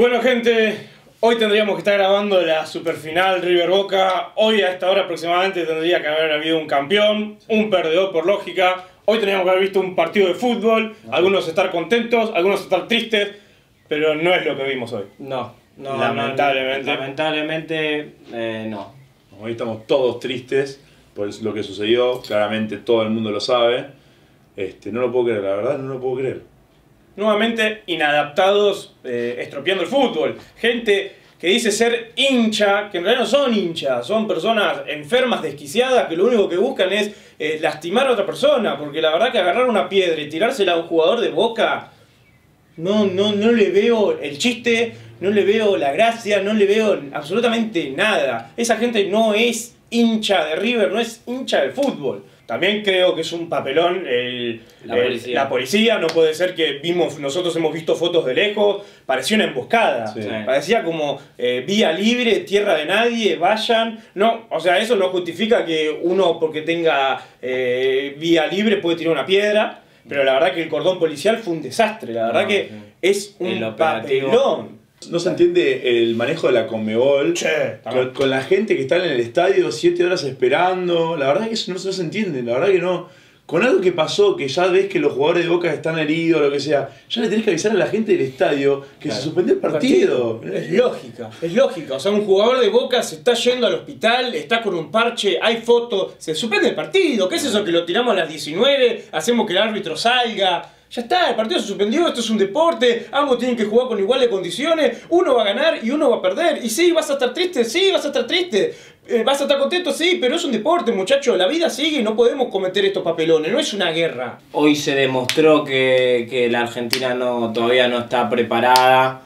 Bueno gente, hoy tendríamos que estar grabando la superfinal River Boca. Hoy a esta hora aproximadamente tendría que haber habido un campeón, un perdedor por lógica. Hoy tendríamos que haber visto un partido de fútbol, algunos estar contentos, algunos estar tristes, pero no es lo que vimos hoy. No, no Lamentablemente. no, lamentablemente eh, no. Hoy estamos todos tristes por lo que sucedió, claramente todo el mundo lo sabe. Este, no lo puedo creer, la verdad no lo puedo creer. Nuevamente inadaptados, eh, estropeando el fútbol. Gente que dice ser hincha, que en realidad no son hinchas, son personas enfermas, desquiciadas, que lo único que buscan es eh, lastimar a otra persona, porque la verdad que agarrar una piedra y tirársela a un jugador de boca, no, no, no le veo el chiste, no le veo la gracia, no le veo absolutamente nada. Esa gente no es hincha de River, no es hincha del fútbol. También creo que es un papelón el, La el- policía. la policía, no puede ser que vimos, nosotros hemos visto fotos de lejos, parecía una emboscada, Sí. parecía como eh, vía libre, tierra de nadie, vayan, no, o sea, eso no justifica que uno porque tenga eh, vía libre puede tirar una piedra, pero la verdad que el cordón policial fue un desastre, la verdad No, que sí. es un papelón. No se entiende el manejo de la Conmebol Che, con, con la gente que está en el estadio siete horas esperando. La verdad que eso no, no se entiende, la verdad que no. Con algo que pasó, que ya ves que los jugadores de Boca están heridos o lo que sea, ya le tenés que avisar a la gente del estadio que Claro. se suspendió el partido. Es lógica, es lógica. O sea, un jugador de Boca se está yendo al hospital, está con un parche, hay fotos, se suspende el partido. ¿Qué es eso que lo tiramos a las 19, hacemos que el árbitro salga? Ya está, el partido se suspendió, esto es un deporte, ambos tienen que jugar con iguales condiciones, uno va a ganar y uno va a perder. Y sí, vas a estar triste, sí, vas a estar triste. Eh, vas a estar contento, sí, pero es un deporte, muchacho. La vida sigue y no podemos cometer estos papelones, no es una guerra. Hoy se demostró que, que la Argentina no, todavía no está preparada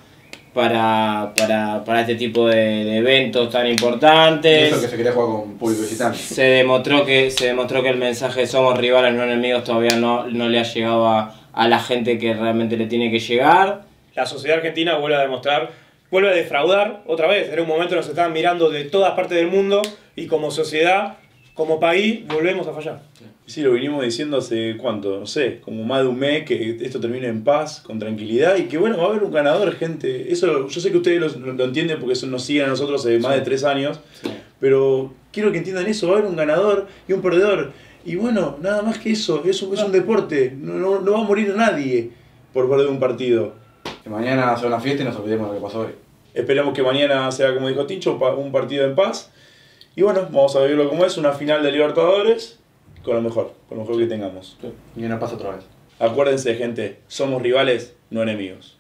para, para, para este tipo de, de eventos tan importantes. eso que se quería jugar con público visitante. Se demostró que, se demostró que el mensaje de somos rivales, no enemigos todavía no, no le ha llegado a, a la gente que realmente le tiene que llegar. la sociedad argentina vuelve a demostrar, vuelve a defraudar otra vez. Era un momento en que nos estaban mirando de todas partes del mundo y como sociedad, como país, volvemos a fallar. Sí, lo vinimos diciendo hace cuánto, no sé, como más de un mes, que esto termine en paz, con tranquilidad y que bueno, va a haber un ganador, gente. Eso yo sé que ustedes lo, lo entienden porque eso nos siguen a nosotros hace más de tres años, pero quiero que entiendan eso, va a haber un ganador y un perdedor. Y bueno, nada más que eso, eso es un deporte, no, no, no va a morir nadie por perder un partido. Que mañana hacer una fiesta y nos olvidemos de lo que pasó hoy. Esperamos que mañana sea, como dijo Tincho, pa- un partido en paz. Y bueno, vamos a vivirlo como es, una final de Libertadores, con lo mejor, con lo mejor que tengamos. Y no pasa otra vez. Acuérdense, gente, somos rivales, no enemigos.